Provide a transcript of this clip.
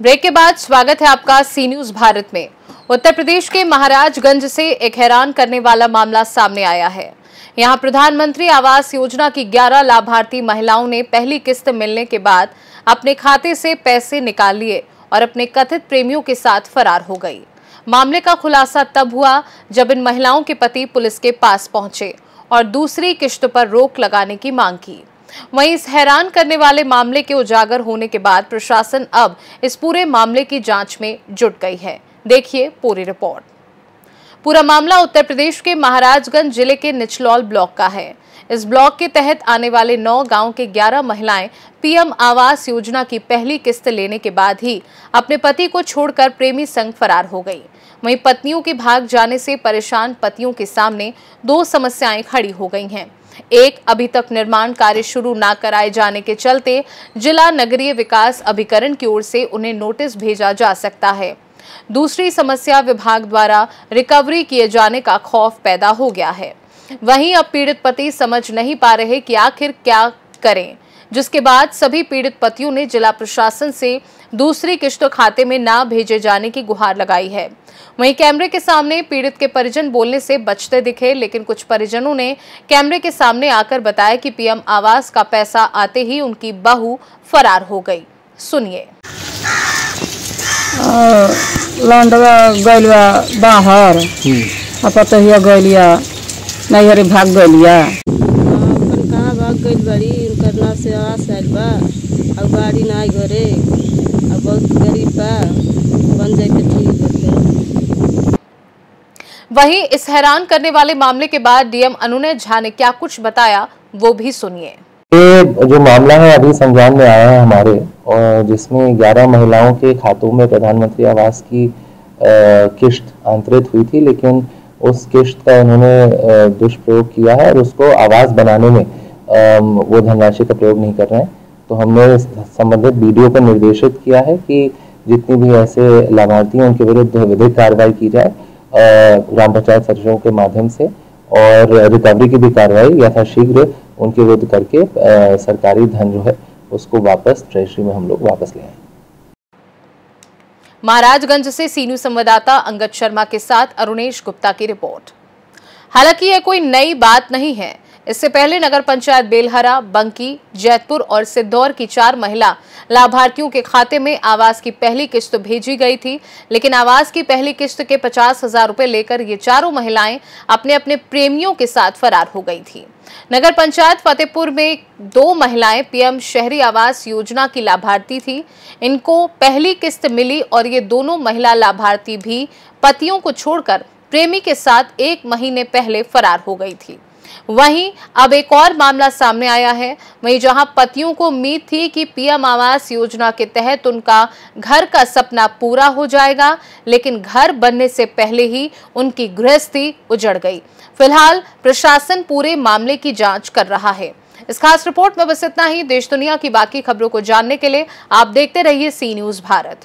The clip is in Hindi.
ब्रेक के बाद स्वागत है आपका सी न्यूज़ भारत में। उत्तर प्रदेश के महाराजगंज से एक हैरान करने वाला मामला सामने आया है। यहाँ प्रधानमंत्री आवास योजना की 11 लाभार्थी महिलाओं ने पहली किस्त मिलने के बाद अपने खाते से पैसे निकाल लिए और अपने कथित प्रेमियों के साथ फरार हो गई। मामले का खुलासा तब हुआ जब इन महिलाओं के पति पुलिस के पास पहुँचे और दूसरी किश्त पर रोक लगाने की मांग की। वहीं इस हैरान करने वाले मामले के उजागर होने के बाद प्रशासन अब इस पूरे मामले की जाँच में जुट गई है। देखिए पूरी रिपोर्ट। पूरा मामला उत्तर प्रदेश के महाराजगंज ज़िले के निचलौल ब्लॉक का है। इस ब्लॉक के तहत आने वाले नौ गाँव के 11 महिलाएँ पीएम आवास योजना की पहली किस्त लेने के बाद ही अपने पति को छोड़कर प्रेमी संग फरार हो गई। वहीं पत्नियों के भाग जाने से परेशान पतियों के सामने दो समस्याएँ खड़ी हो गई हैं। एक अभी तक निर्माण कार्य शुरू न कराए जाने के चलते जिला नगरीय विकास अभिकरण की ओर से उन्हें नोटिस भेजा जा सकता है। दूसरी समस्या विभाग द्वारा रिकवरी किए जाने का खौफ पैदा हो गया है। वहीं अब पीड़ित पति समझ नहीं पा रहे कि आखिर क्या करें। जिसके बाद सभी पीड़ित पतियों ने जिला प्रशासन से दूसरी किश्त खाते में ना भेजे जाने की गुहार लगाई है। वहीं कैमरे के सामने पीड़ित के परिजन बोलने से बचते दिखे लेकिन कुछ परिजनों ने कैमरे के सामने आकर बताया कि पीएम आवास का पैसा आते ही उनकी बहू फरार हो गई। सुनिए। लौंडवा गैलिया बाहर। अपतहिया गैलिया नैहरी भाग गैलिया। अपन कहाँ भाग गइल बाड़ी? उनकर ना से आस बा और गाड़ी ना आई घरे। और बहुत गरीब बा। बन जाए तो ठीक होते वहीं इस हैरान करने वाले मामले के बाद डीएम अनुनय झा ने क्या कुछ बताया वो भी सुनिए। ये जो मामला है अभी संज्ञान में आया है हमारे और जिसमें 11 महिलाओं के खातों में प्रधानमंत्री आवास की किश्त आंतरित हुई थी लेकिन उस किश्त का उन्होंने दुष्प्रयोग किया है और उसको आवास बनाने में वो धनराशि का प्रयोग नहीं कर रहे हैं। तो हमने संबंधित बीडीओ को निर्देशित किया है कि जितनी भी ऐसे लाभार्थी हैं उनके विरुद्ध विधिक कार्रवाई की जाए ग्राम पंचायत सदस्यों के माध्यम से और रिकवरी की भी कार्रवाई यथाशीघ्र उनके विरुद्ध करके अ, सरकारी धन जो है उसको वापस ट्रेजरी में हम लोग वापस ले आए। महाराजगंज से सीनियर संवाददाता अंगद शर्मा के साथ अरुणेश गुप्ता की रिपोर्ट। हालाँकि यह कोई नई बात नहीं है इससे पहले नगर पंचायत बेलहरा, बंकी, जैतपुर और सिद्धौर की चार महिला लाभार्थियों के खाते में आवास की पहली किश्त भेजी गई थी। लेकिन आवास की पहली किश्त के पचास हज़ार रूपए लेकर ये चारों महिलाएँ अपने अपने प्रेमियों के साथ फरार हो गई थी। नगर पंचायत फतेहपुर में दो महिलाएँ पीएम शहरी आवास योजना की लाभार्थी थी। इनको पहली किस्त मिली और ये दोनों महिला लाभार्थी भी पतियों को छोड़कर प्रेमी के साथ एक महीने पहले फरार हो गई थी। वहीं अब एक और मामला सामने आया है। वहीं जहाँ पतियों को उम्मीद थी कि पीएम आवास योजना के तहत उनका घर का सपना पूरा हो जाएगा, लेकिन घर बनने से पहले ही उनकी गृहस्थी उजड़ गई। फ़िलहाल प्रशासन पूरे मामले की जाँच कर रहा है। इस खास रिपोर्ट में बस इतना ही। देश दुनिया की बाकी खबरों को जानने के लिए आप देखते रहिए सी न्यूज़ भारत।